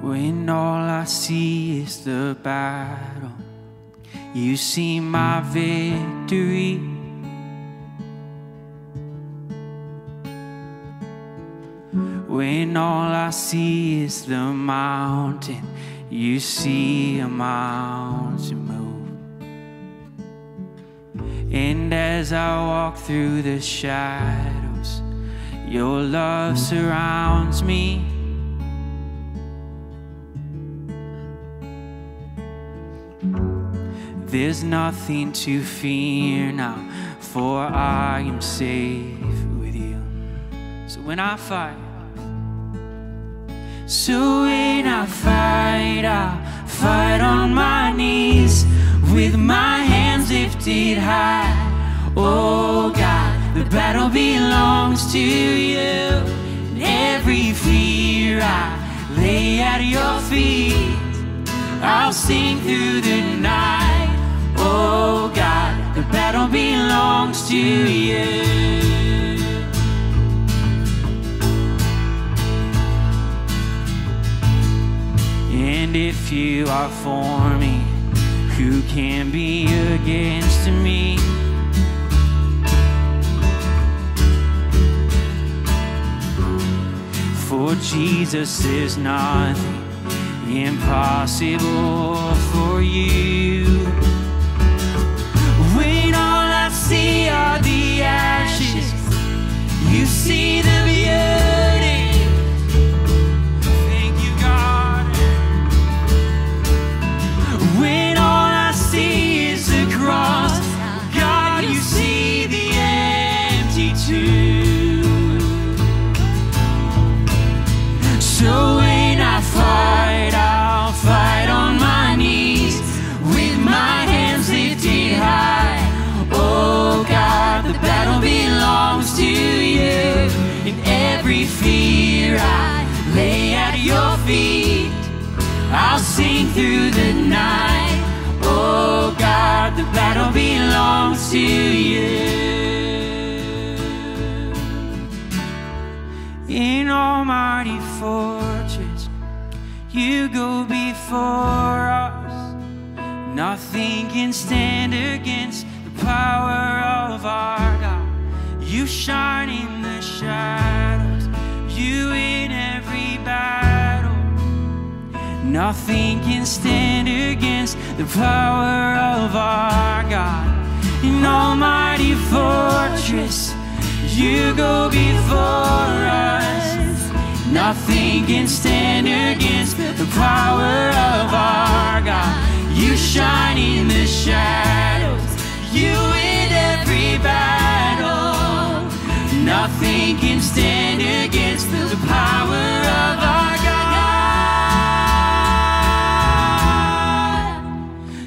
When all I see is the battle, you see my victory. When all I see is the mountain, you see a mountain move. And as I walk through the shadows, your love surrounds me. There's nothing to fear now, for I am safe with you. So when I fight, so when I fight, I fight on my knees with my hands lifted high. Oh God, the battle belongs to you. And every fear I lay at your feet. I'll sing through the night. Oh God, the battle belongs to you. And if you are for me, who can be against me? For Jesus is nothing impossible for you. The ashes, you see the beauty. Fear I lay at your feet. I'll sing through the night. Oh God, the battle belongs to you. In almighty fortress, you go before us. Nothing can stand against the power of our God. You shine in the shadows, you in every battle. Nothing can stand against the power of our God. In almighty fortress, you go before us. Nothing can stand against the power of our God. You shine in the shadows, you in every battle. Nothing can stand against the power of our God.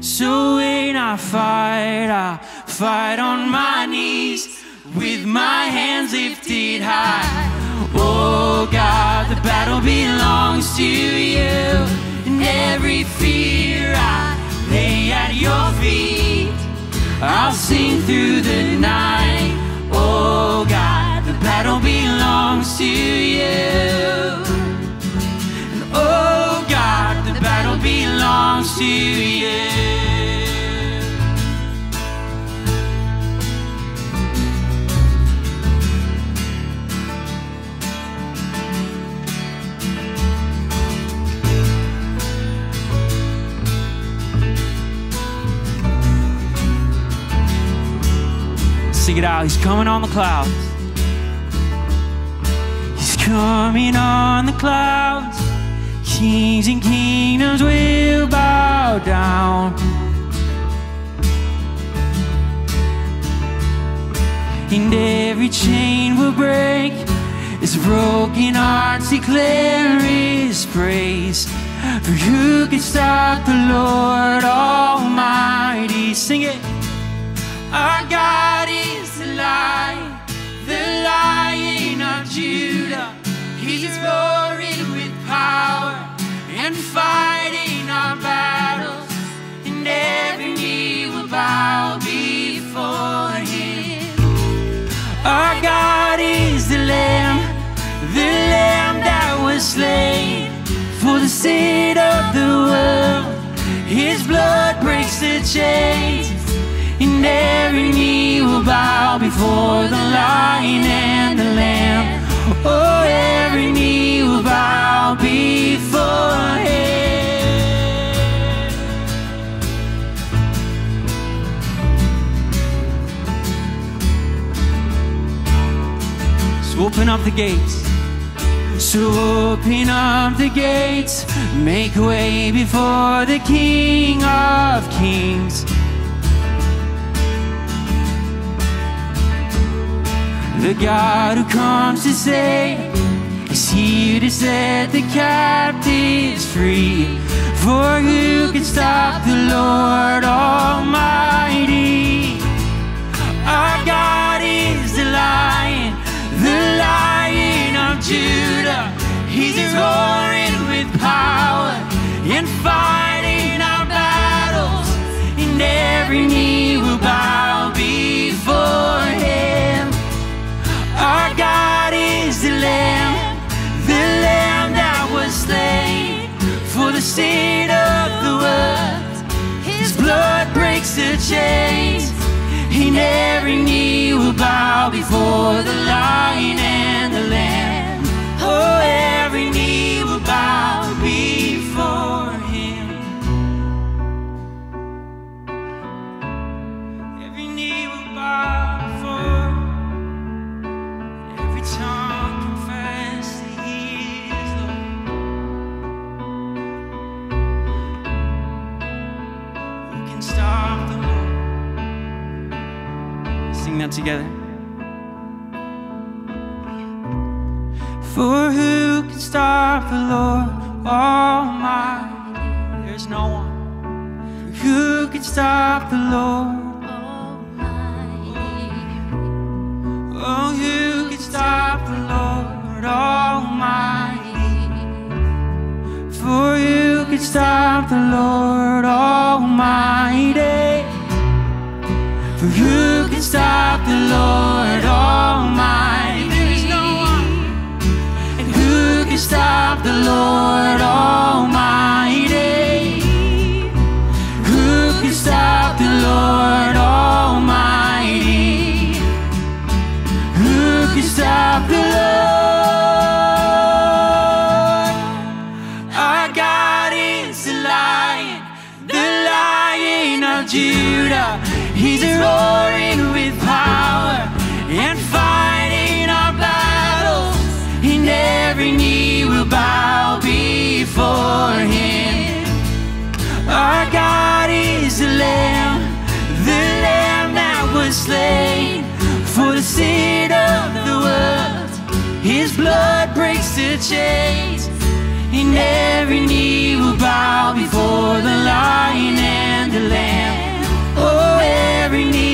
So when I fight, I fight on my knees with my hands lifted high. Oh God, the battle belongs to you. And every fear I lay at your feet. I'll sing through the night. Battle belongs to you. And oh God, the battle belongs to you. Sing it out. He's coming on the clouds. Coming on the clouds. Kings and kingdoms will bow down. And every chain will break as broken hearts declare his praise. For who can stop the Lord Almighty? Sing it. Our God is the light, the lion of Judah. He's roaring with power and fighting our battles, and every knee will bow before him. Our God is the Lamb, the Lamb that was slain for the sin of the world. His blood breaks the chains, and every knee will bow before the Lion and the Lamb. Oh, every knee will bow before Him. So open up the gates. So open up the gates, make way before the King of Kings. The God who comes to save is here to set the captives free. For who can stop the Lord Almighty? Our God is the Lion, sin of the world. His blood breaks the chains, and every knee will bow before the Lion and the Lamb. Can stop the Lord Almighty? There's no one. Who can stop the Lord? Almighty? Oh, who can stop the Lord Almighty? For you can stop the Lord Almighty? For who can stop the Lord Almighty? Stop the Lord slain for the sin of the world. His blood breaks the chains, and every knee will bow before the Lion and the Lamb. Oh, every knee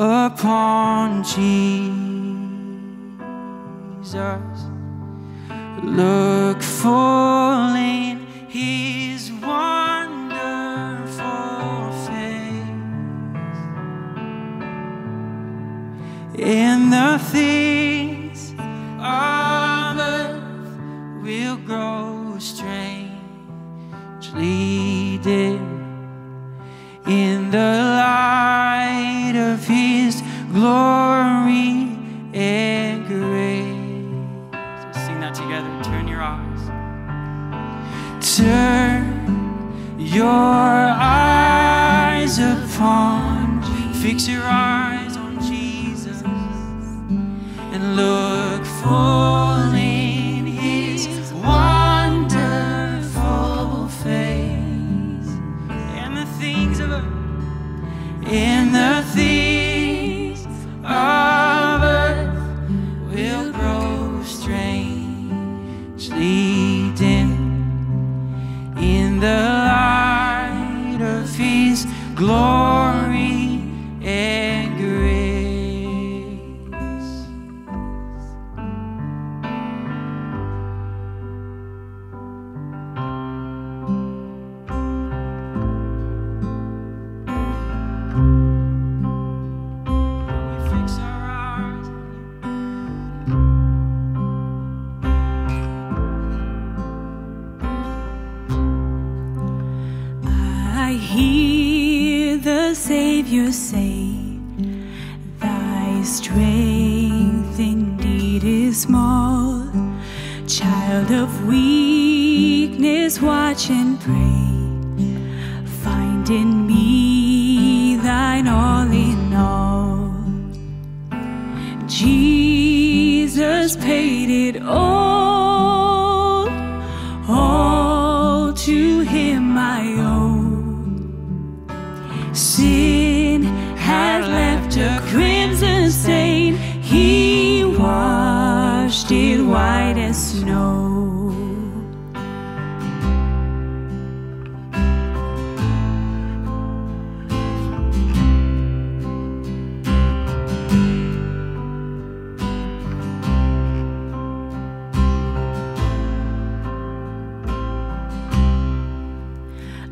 upon Jesus. Look full glory and grace. So sing that together. Turn your eyes. Turn your eyes upon, fix your eyes Savior say, Thy strength indeed is small. Child of weakness, watch and pray. Find in me thine all in all. Jesus paid it all, snow.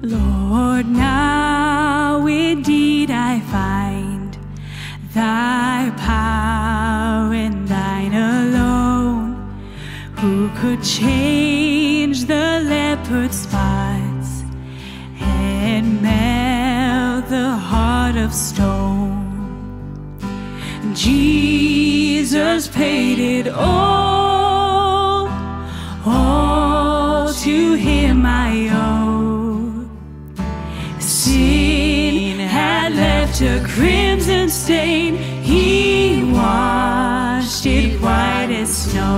Lord, now Who could change the leopard's spots and melt the heart of stone? Jesus paid it all, all to him I owe. Sin had left a crimson stain, he washed it white as snow.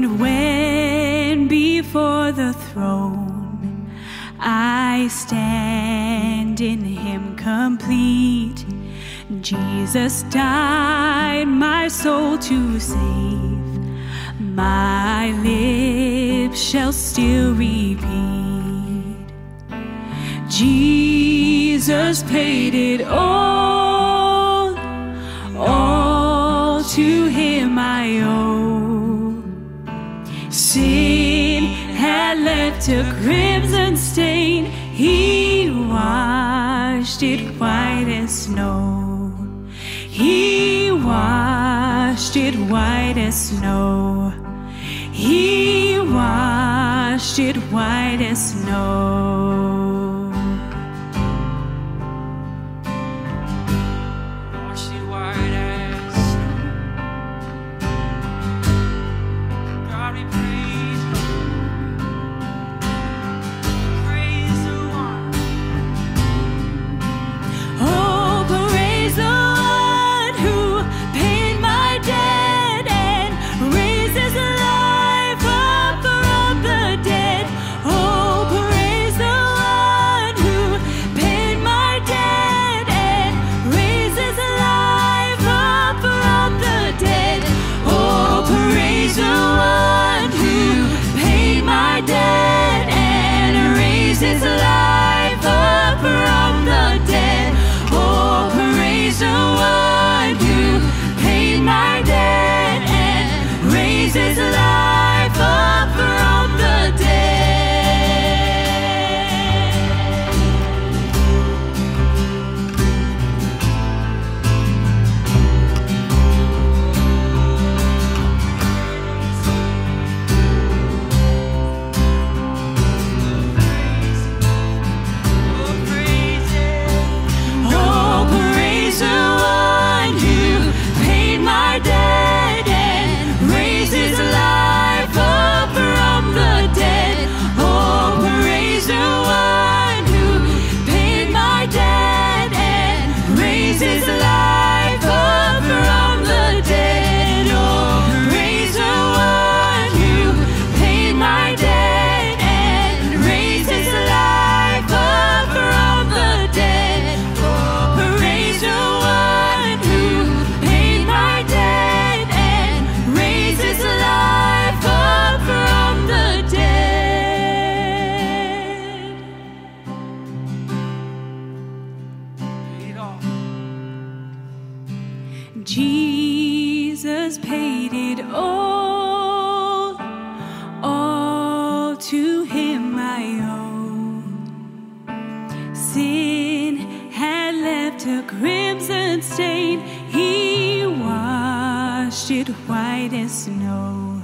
And when before the throne I stand in Him complete, Jesus died my soul to save. My lips shall still repeat. Jesus paid it all, all to Him I owe. Sin had left a crimson stain, He washed it white as snow. He washed it white as snow. He washed it white as snow. White as snow.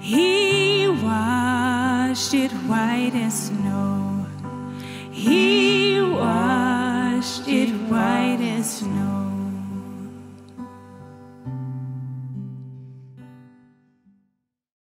He washed it white as snow.